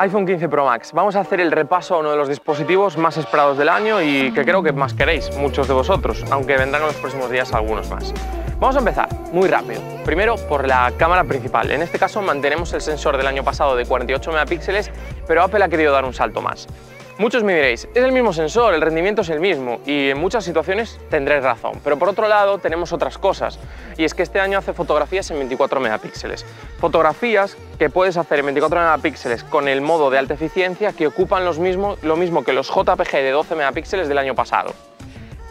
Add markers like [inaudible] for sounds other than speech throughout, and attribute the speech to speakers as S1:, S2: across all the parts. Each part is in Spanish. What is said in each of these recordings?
S1: iPhone 15 Pro Max. Vamos a hacer el repaso a uno de los dispositivos más esperados del año y que creo que más queréis, muchos de vosotros, aunque vendrán en los próximos días algunos más. Vamos a empezar muy rápido. Primero por la cámara principal. En este caso mantenemos el sensor del año pasado de 48 megapíxeles, pero Apple ha querido dar un salto más. Muchos me diréis, es el mismo sensor, el rendimiento es el mismo y en muchas situaciones tendréis razón, pero por otro lado tenemos otras cosas y es que este año hace fotografías en 24 megapíxeles. Fotografías que puedes hacer en 24 megapíxeles con el modo de alta eficiencia que ocupan los mismo, lo mismo que los JPG de 12 megapíxeles del año pasado.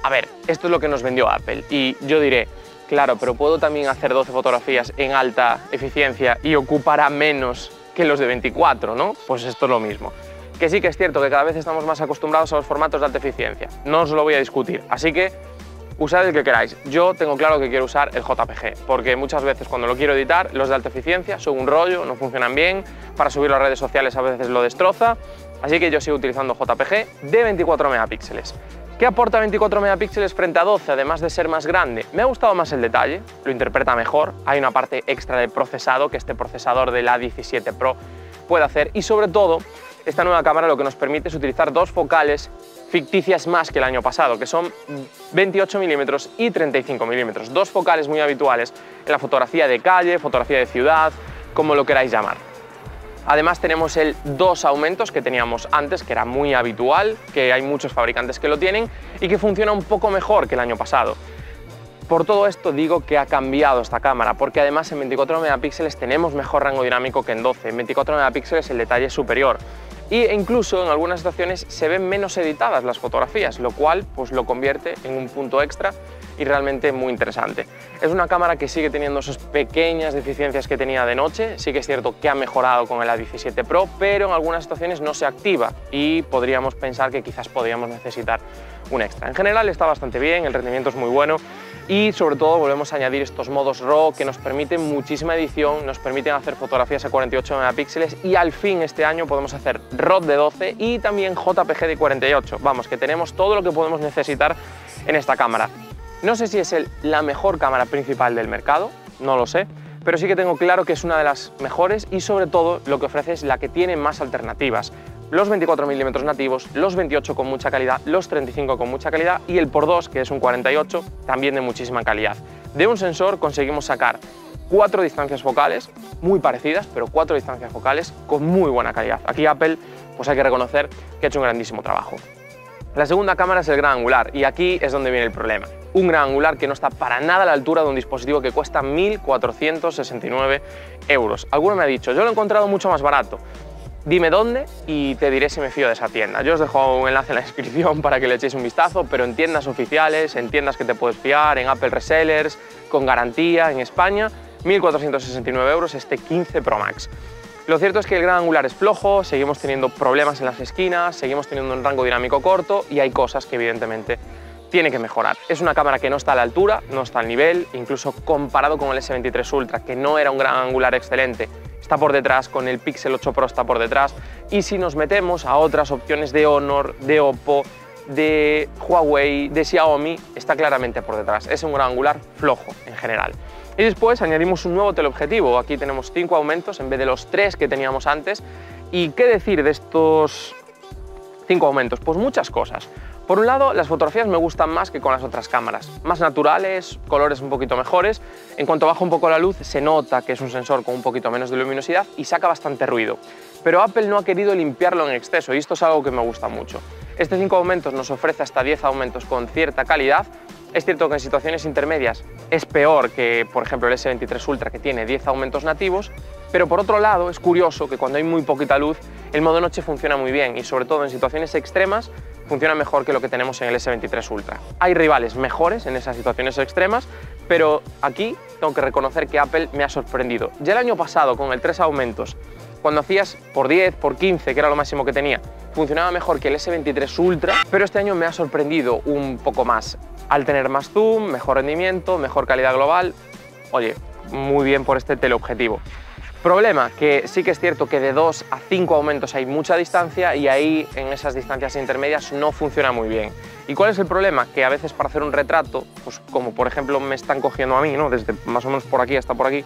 S1: A ver, esto es lo que nos vendió Apple y yo diré, claro, pero puedo también hacer 12 fotografías en alta eficiencia y ocupará menos que los de 24, ¿no? Pues esto es lo mismo que sí que es cierto que cada vez estamos más acostumbrados a los formatos de alta eficiencia. No os lo voy a discutir, así que usad el que queráis. Yo tengo claro que quiero usar el JPG, porque muchas veces cuando lo quiero editar, los de alta eficiencia son un rollo, no funcionan bien, para subirlo a redes sociales a veces lo destroza, así que yo sigo utilizando JPG de 24 megapíxeles. ¿Qué aporta 24 megapíxeles frente a 12, además de ser más grande? Me ha gustado más el detalle, lo interpreta mejor, hay una parte extra de procesado que este procesador del A17 Pro puede hacer y sobre todo esta nueva cámara lo que nos permite es utilizar dos focales ficticias más que el año pasado, que son 28 milímetros y 35 milímetros. Dos focales muy habituales en la fotografía de calle, fotografía de ciudad, como lo queráis llamar. Además tenemos el dos aumentos que teníamos antes, que era muy habitual, que hay muchos fabricantes que lo tienen y que funciona un poco mejor que el año pasado. Por todo esto digo que ha cambiado esta cámara, porque además en 24 megapíxeles tenemos mejor rango dinámico que en 12. En 24 megapíxeles el detalle es superior e incluso en algunas situaciones se ven menos editadas las fotografías, lo cual pues, lo convierte en un punto extra y realmente muy interesante. Es una cámara que sigue teniendo esas pequeñas deficiencias que tenía de noche, sí que es cierto que ha mejorado con el A17 Pro, pero en algunas situaciones no se activa y podríamos pensar que quizás podríamos necesitar un extra. En general está bastante bien, el rendimiento es muy bueno y sobre todo volvemos a añadir estos modos RAW que nos permiten muchísima edición, nos permiten hacer fotografías a 48 megapíxeles y al fin este año podemos hacer RAW de 12 y también JPG de 48. Vamos, que tenemos todo lo que podemos necesitar en esta cámara. No sé si es la mejor cámara principal del mercado, no lo sé, pero sí que tengo claro que es una de las mejores y sobre todo lo que ofrece es la que tiene más alternativas los 24 milímetros nativos, los 28 con mucha calidad, los 35 con mucha calidad y el por 2 que es un 48 también de muchísima calidad. De un sensor conseguimos sacar cuatro distancias focales muy parecidas, pero cuatro distancias focales con muy buena calidad. Aquí Apple pues hay que reconocer que ha hecho un grandísimo trabajo. La segunda cámara es el gran angular y aquí es donde viene el problema. Un gran angular que no está para nada a la altura de un dispositivo que cuesta 1.469 euros. Alguno me ha dicho, yo lo he encontrado mucho más barato. Dime dónde y te diré si me fío de esa tienda. Yo os dejo un enlace en la [laughs] descripción para que le echéis un vistazo, pero en tiendas oficiales, en tiendas que te puedes fiar, en Apple Resellers, con garantía en España, 1.469 euros este 15 Pro Max. Lo cierto es que el gran angular es flojo, seguimos teniendo problemas en las esquinas, seguimos teniendo un rango dinámico corto y hay cosas que evidentemente tiene que mejorar. Es una cámara que no está a la altura, no está al nivel, incluso comparado con el S23 Ultra, que no era un gran angular excelente, está por detrás, con el Pixel 8 Pro está por detrás. Y si nos metemos a otras opciones de Honor, de Oppo, de Huawei, de Xiaomi, está claramente por detrás. Es un gran angular flojo en general. Y después añadimos un nuevo teleobjetivo. Aquí tenemos cinco aumentos en vez de los tres que teníamos antes. ¿Y qué decir de estos cinco aumentos? Pues muchas cosas. Por un lado, las fotografías me gustan más que con las otras cámaras, más naturales, colores un poquito mejores. En cuanto baja un poco la luz, se nota que es un sensor con un poquito menos de luminosidad y saca bastante ruido. Pero Apple no ha querido limpiarlo en exceso y esto es algo que me gusta mucho. Este 5 aumentos nos ofrece hasta 10 aumentos con cierta calidad. Es cierto que en situaciones intermedias es peor que, por ejemplo, el S23 Ultra que tiene 10 aumentos nativos, pero por otro lado es curioso que cuando hay muy poquita luz, el modo noche funciona muy bien y sobre todo en situaciones extremas funciona mejor que lo que tenemos en el S23 Ultra. Hay rivales mejores en esas situaciones extremas, pero aquí tengo que reconocer que Apple me ha sorprendido. Ya el año pasado, con el 3 aumentos, cuando hacías por 10, por 15, que era lo máximo que tenía, funcionaba mejor que el S23 Ultra, pero este año me ha sorprendido un poco más. Al tener más zoom, mejor rendimiento, mejor calidad global, oye, muy bien por este teleobjetivo. Problema, que sí que es cierto que de 2 a 5 aumentos hay mucha distancia y ahí en esas distancias intermedias no funciona muy bien. ¿Y cuál es el problema? Que a veces para hacer un retrato, pues como por ejemplo me están cogiendo a mí, ¿no? desde más o menos por aquí hasta por aquí,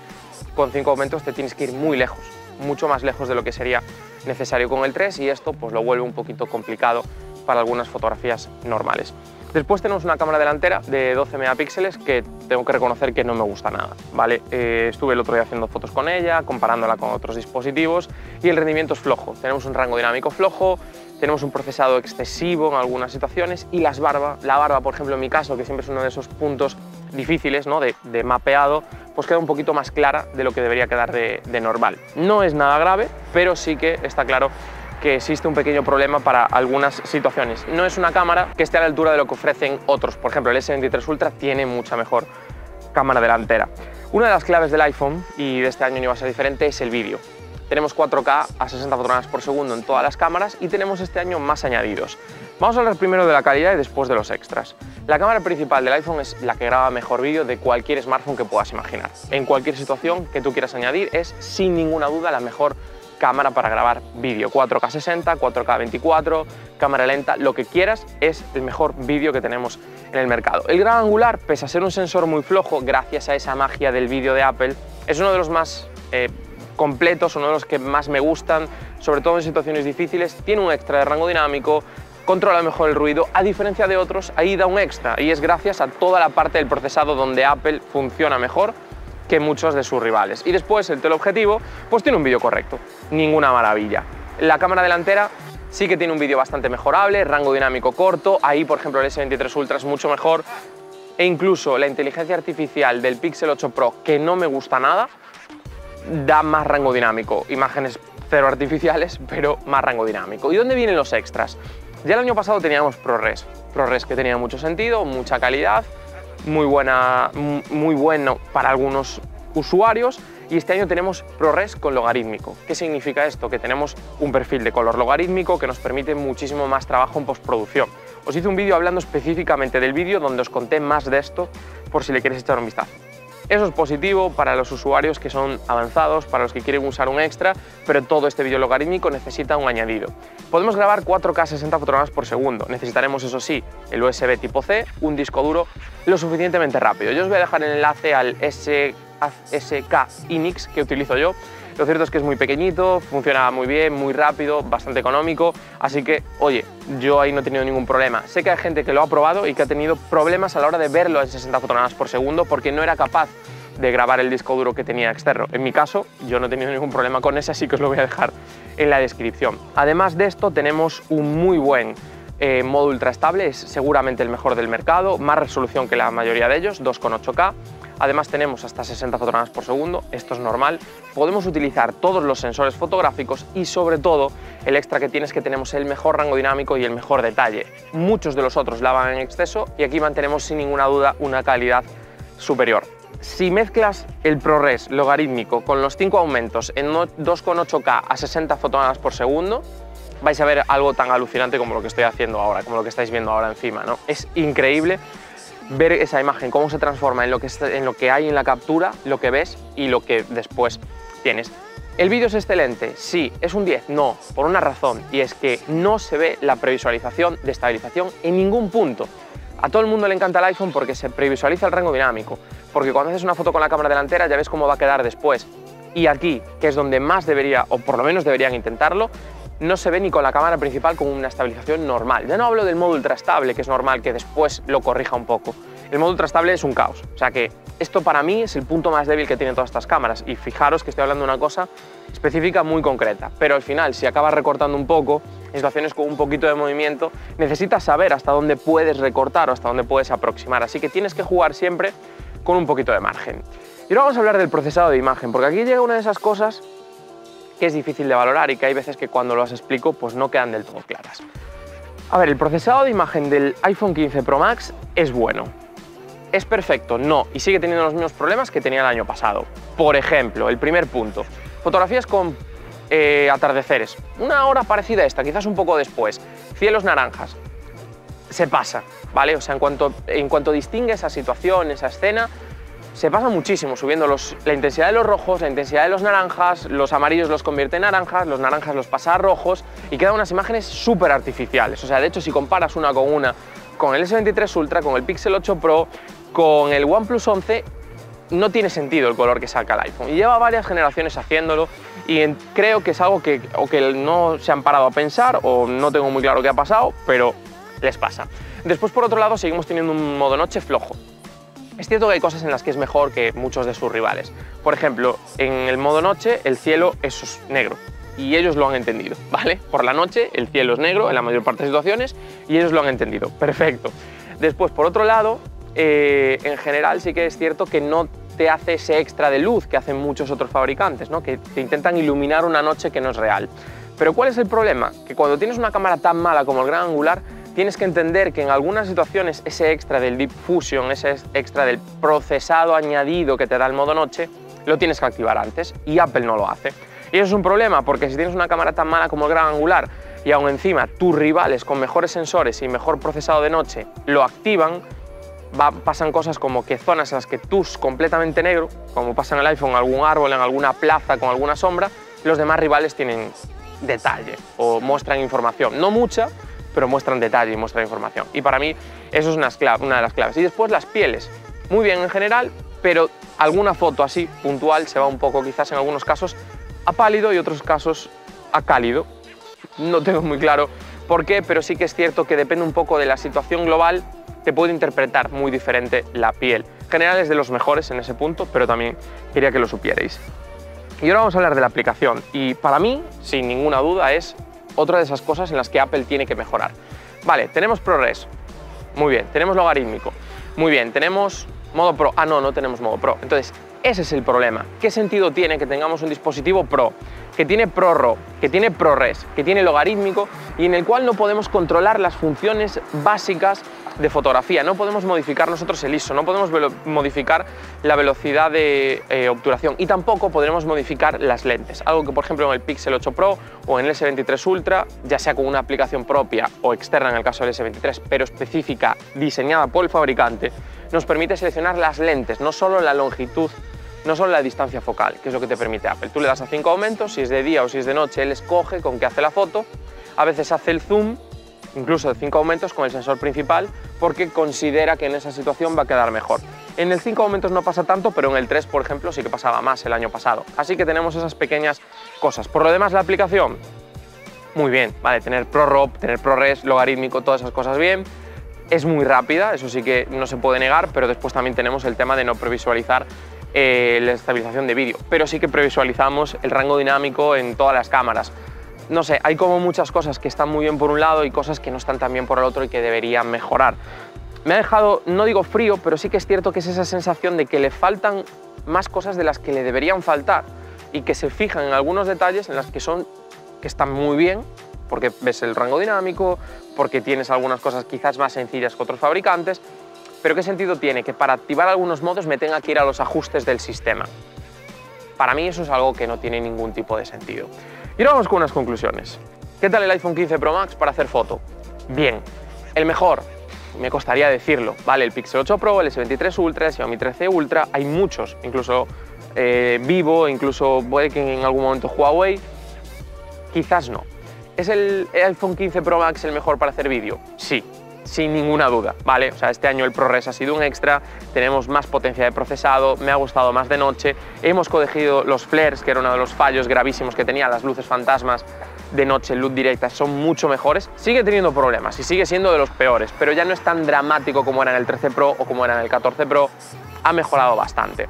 S1: con 5 aumentos te tienes que ir muy lejos, mucho más lejos de lo que sería necesario con el 3 y esto pues lo vuelve un poquito complicado para algunas fotografías normales. Después tenemos una cámara delantera de 12 megapíxeles que tengo que reconocer que no me gusta nada, ¿vale? Eh, estuve el otro día haciendo fotos con ella, comparándola con otros dispositivos y el rendimiento es flojo. Tenemos un rango dinámico flojo, tenemos un procesado excesivo en algunas situaciones y las barbas, la barba, por ejemplo, en mi caso, que siempre es uno de esos puntos difíciles ¿no? de, mapeado, pues queda un poquito más clara de lo que debería quedar de, de normal. No es nada grave, pero sí que está claro que existe un pequeño problema para algunas situaciones. No es una cámara que esté a la altura de lo que ofrecen otros. Por ejemplo, el S23 Ultra tiene mucha mejor cámara delantera. Una de las claves del iPhone, y de este año no iba a ser diferente, es el vídeo. Tenemos 4K a 60 fotogramas por segundo en todas las cámaras y tenemos este año más añadidos. Vamos a hablar primero de la calidad y después de los extras. La cámara principal del iPhone es la que graba mejor vídeo de cualquier smartphone que puedas imaginar. En cualquier situación que tú quieras añadir es sin ninguna duda la mejor cámara para grabar vídeo, 4K 60, 4K 24, cámara lenta, lo que quieras, es el mejor vídeo que tenemos en el mercado. El gran angular, pese a ser un sensor muy flojo, gracias a esa magia del vídeo de Apple, es uno de los más eh, completos, uno de los que más me gustan, sobre todo en situaciones difíciles, tiene un extra de rango dinámico, controla mejor el ruido, a diferencia de otros, ahí da un extra, y es gracias a toda la parte del procesado donde Apple funciona mejor que muchos de sus rivales. Y después el teleobjetivo pues tiene un vídeo correcto, ninguna maravilla. La cámara delantera sí que tiene un vídeo bastante mejorable, rango dinámico corto, ahí por ejemplo el S23 Ultra es mucho mejor e incluso la inteligencia artificial del Pixel 8 Pro, que no me gusta nada, da más rango dinámico, imágenes cero artificiales, [laughs] pero más rango dinámico. ¿Y dónde vienen los extras? Ya el año pasado teníamos ProRes, ProRes que tenía mucho sentido, mucha calidad, muy, buena, muy bueno para algunos usuarios y este año tenemos ProRes con logarítmico. ¿Qué significa esto? Que tenemos un perfil de color logarítmico que nos permite muchísimo más trabajo en postproducción. Os hice un vídeo hablando específicamente del vídeo donde os conté más de esto por si le quieres echar un vistazo. Eso es positivo para los usuarios que son avanzados, para los que quieren usar un extra, pero todo este vídeo logarítmico necesita un añadido. Podemos grabar 4K 60 fotogramas por segundo. Necesitaremos, eso sí, el USB tipo C, un disco duro lo suficientemente rápido. Yo os voy a dejar el enlace al SK Inix que utilizo yo, lo cierto es que es muy pequeñito, funciona muy bien, muy rápido, bastante económico, así que, oye, yo ahí no he tenido ningún problema. Sé que hay gente que lo ha probado y que ha tenido problemas a la hora de verlo en 60 fotogramas por segundo porque no era capaz de grabar el disco duro que tenía externo. En mi caso, yo no he tenido ningún problema con ese, así que os lo voy a dejar en la descripción. Además de esto, tenemos un muy buen eh, modo ultra estable, es seguramente el mejor del mercado, más resolución que la mayoría de ellos, 2,8K, Además tenemos hasta 60 fotogramas por segundo, esto es normal. Podemos utilizar todos los sensores fotográficos y sobre todo el extra que tiene es que tenemos el mejor rango dinámico y el mejor detalle. Muchos de los otros lavan en exceso y aquí mantenemos sin ninguna duda una calidad superior. Si mezclas el ProRes logarítmico con los 5 aumentos en 2,8K a 60 fotogramas por segundo, vais a ver algo tan alucinante como lo que estoy haciendo ahora, como lo que estáis viendo ahora encima. ¿no? Es increíble ver esa imagen, cómo se transforma en lo, que en lo que hay en la captura, lo que ves y lo que después tienes. ¿El vídeo es excelente? Sí. ¿Es un 10? No, por una razón, y es que no se ve la previsualización de estabilización en ningún punto. A todo el mundo le encanta el iPhone porque se previsualiza el rango dinámico, porque cuando haces una foto con la cámara delantera ya ves cómo va a quedar después. Y aquí, que es donde más debería, o por lo menos deberían intentarlo, no se ve ni con la cámara principal con una estabilización normal. Ya no hablo del modo ultra estable, que es normal que después lo corrija un poco. El modo ultra estable es un caos. O sea que esto para mí es el punto más débil que tienen todas estas cámaras. Y fijaros que estoy hablando de una cosa específica muy concreta. Pero al final, si acabas recortando un poco, en situaciones con un poquito de movimiento, necesitas saber hasta dónde puedes recortar o hasta dónde puedes aproximar. Así que tienes que jugar siempre con un poquito de margen. Y ahora vamos a hablar del procesado de imagen, porque aquí llega una de esas cosas que es difícil de valorar y que hay veces que cuando las explico pues no quedan del todo claras. A ver, el procesado de imagen del iPhone 15 Pro Max es bueno. ¿Es perfecto? No, y sigue teniendo los mismos problemas que tenía el año pasado. Por ejemplo, el primer punto, fotografías con eh, atardeceres. Una hora parecida a esta, quizás un poco después. Cielos naranjas. Se pasa, ¿vale? O sea, en cuanto, en cuanto distingue esa situación, esa escena, se pasa muchísimo subiendo la intensidad de los rojos, la intensidad de los naranjas, los amarillos los convierte en naranjas, los naranjas los pasa a rojos y quedan unas imágenes súper artificiales. O sea, de hecho, si comparas una con una, con el S23 Ultra, con el Pixel 8 Pro, con el OnePlus 11, no tiene sentido el color que saca el iPhone. Y lleva varias generaciones haciéndolo y creo que es algo que, o que no se han parado a pensar o no tengo muy claro qué ha pasado, pero les pasa. Después, por otro lado, seguimos teniendo un modo noche flojo. Es cierto que hay cosas en las que es mejor que muchos de sus rivales. Por ejemplo, en el modo noche el cielo es negro y ellos lo han entendido, ¿vale? Por la noche el cielo es negro en la mayor parte de situaciones y ellos lo han entendido. Perfecto. Después, por otro lado, eh, en general sí que es cierto que no te hace ese extra de luz que hacen muchos otros fabricantes, ¿no? que te intentan iluminar una noche que no es real. Pero ¿cuál es el problema? Que cuando tienes una cámara tan mala como el gran angular, tienes que entender que en algunas situaciones ese extra del Deep Fusion, ese extra del procesado añadido que te da el modo noche, lo tienes que activar antes y Apple no lo hace. Y eso es un problema porque si tienes una cámara tan mala como el gran angular y aún encima tus rivales con mejores sensores y mejor procesado de noche lo activan, pasan cosas como que zonas en las que tú es completamente negro, como pasa en el iPhone, en algún árbol, en alguna plaza con alguna sombra, los demás rivales tienen detalle o muestran información. No mucha, pero muestran detalle y muestran información. Y para mí eso es una, de las claves. Y después las pieles, muy bien en general, pero alguna foto así puntual se va un poco quizás en algunos casos a pálido y otros casos a cálido. No tengo muy claro por qué, pero sí que es cierto que depende un poco de la situación global te puede interpretar muy diferente la piel. General es de los mejores en ese punto, pero también quería que lo supierais. Y ahora vamos a hablar de la aplicación y para mí, sin ninguna duda, es otra de esas cosas en las que Apple tiene que mejorar. Vale, tenemos ProRes, muy bien, tenemos logarítmico, muy bien, tenemos modo Pro, ah no, no tenemos modo Pro. Entonces, ese es el problema. ¿Qué sentido tiene que tengamos un dispositivo Pro, que tiene ProRAW, que tiene ProRes, que tiene logarítmico y en el cual no podemos controlar las funciones básicas de fotografía. No podemos modificar nosotros el ISO, no podemos modificar la velocidad de eh, obturación y tampoco podremos modificar las lentes. Algo que por ejemplo en el Pixel 8 Pro o en el S23 Ultra, ya sea con una aplicación propia o externa en el caso del S23, pero específica, diseñada por el fabricante, nos permite seleccionar las lentes, no solo la longitud no solo la distancia focal, que es lo que te permite Apple. Tú le das a cinco aumentos, si es de día o si es de noche, él escoge con qué hace la foto, a veces hace el zoom incluso de 5 aumentos con el sensor principal porque considera que en esa situación va a quedar mejor. En el 5 aumentos no pasa tanto, pero en el 3, por ejemplo, sí que pasaba más el año pasado. Así que tenemos esas pequeñas cosas. Por lo demás, la aplicación, muy bien, vale, tener ProRAW, tener ProRes, logarítmico, todas esas cosas bien. Es muy rápida, eso sí que no se puede negar, pero después también tenemos el tema de no previsualizar eh, la estabilización de vídeo, pero sí que previsualizamos el rango dinámico en todas las cámaras no sé, hay como muchas cosas que están muy bien por un lado y cosas que no están tan bien por el otro y que deberían mejorar. Me ha dejado, no digo frío, pero sí que es cierto que es esa sensación de que le faltan más cosas de las que le deberían faltar y que se fijan en algunos detalles en las que son que están muy bien, porque ves el rango dinámico, porque tienes algunas cosas quizás más sencillas que otros fabricantes, pero ¿qué sentido tiene que para activar algunos modos me tenga que ir a los ajustes del sistema? Para mí eso es algo que no tiene ningún tipo de sentido. Y ahora vamos con unas conclusiones. ¿Qué tal el iPhone 15 Pro Max para hacer foto? Bien. El mejor, me costaría decirlo, vale, el Pixel 8 Pro, el S23 Ultra, el Xiaomi 13 Ultra, hay muchos, incluso eh, Vivo, incluso puede que en algún momento Huawei, quizás no. ¿Es el iPhone 15 Pro Max el mejor para hacer vídeo? Sí, sin ninguna duda, ¿vale? O sea, este año el ProRes ha sido un extra, tenemos más potencia de procesado, me ha gustado más de noche, hemos corregido los flares, que era uno de los fallos gravísimos que tenía, las luces fantasmas de noche, luz directa, son mucho mejores. Sigue teniendo problemas y sigue siendo de los peores, pero ya no es tan dramático como era en el 13 Pro o como era en el 14 Pro, ha mejorado bastante.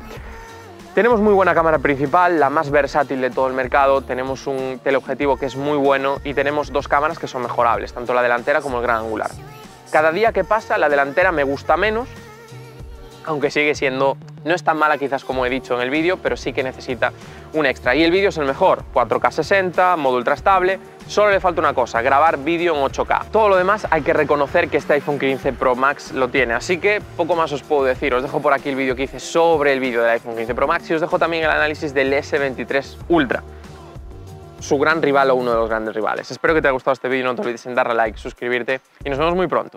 S1: Tenemos muy buena cámara principal, la más versátil de todo el mercado, tenemos un teleobjetivo que es muy bueno y tenemos dos cámaras que son mejorables, tanto la delantera como el gran angular. Cada día que pasa la delantera me gusta menos, aunque sigue siendo, no es tan mala quizás como he dicho en el vídeo, pero sí que necesita un extra. Y el vídeo es el mejor, 4K 60, modo ultra estable, solo le falta una cosa, grabar vídeo en 8K. Todo lo demás hay que reconocer que este iPhone 15 Pro Max lo tiene, así que poco más os puedo decir. Os dejo por aquí el vídeo que hice sobre el vídeo del iPhone 15 Pro Max y os dejo también el análisis del S23 Ultra su gran rival o uno de los grandes rivales. Espero que te haya gustado este vídeo, no te olvides en darle like, suscribirte y nos vemos muy pronto.